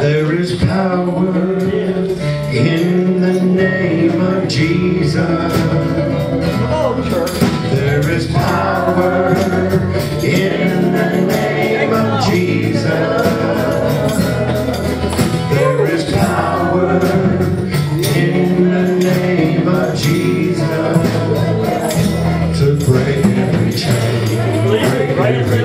There is power in the name of Jesus. Today.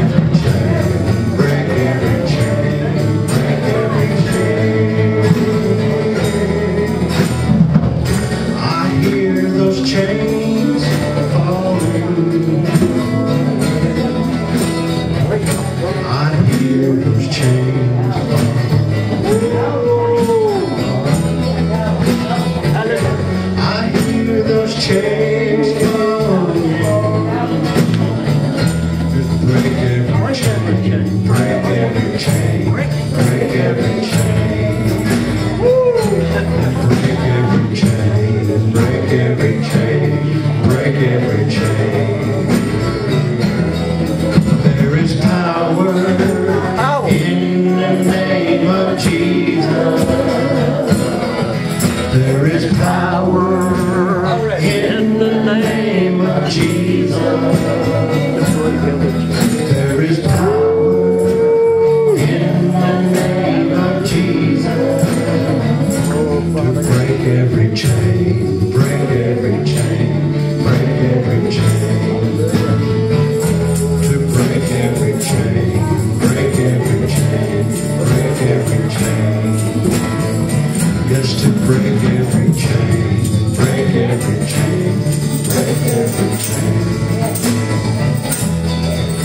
change. every train.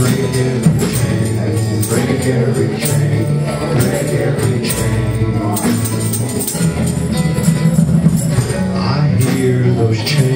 break every chain, break every chain, break every chain. I hear those chains.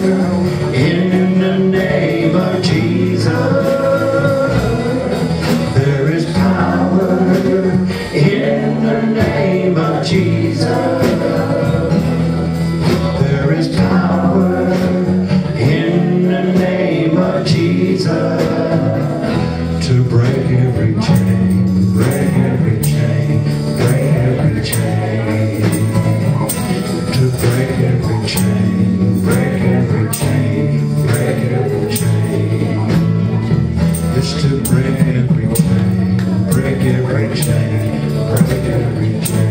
to break every chain, break every chain, break every chain, to break every chain, break every chain, break every chain, is to break every chain, break every chain, break every chain.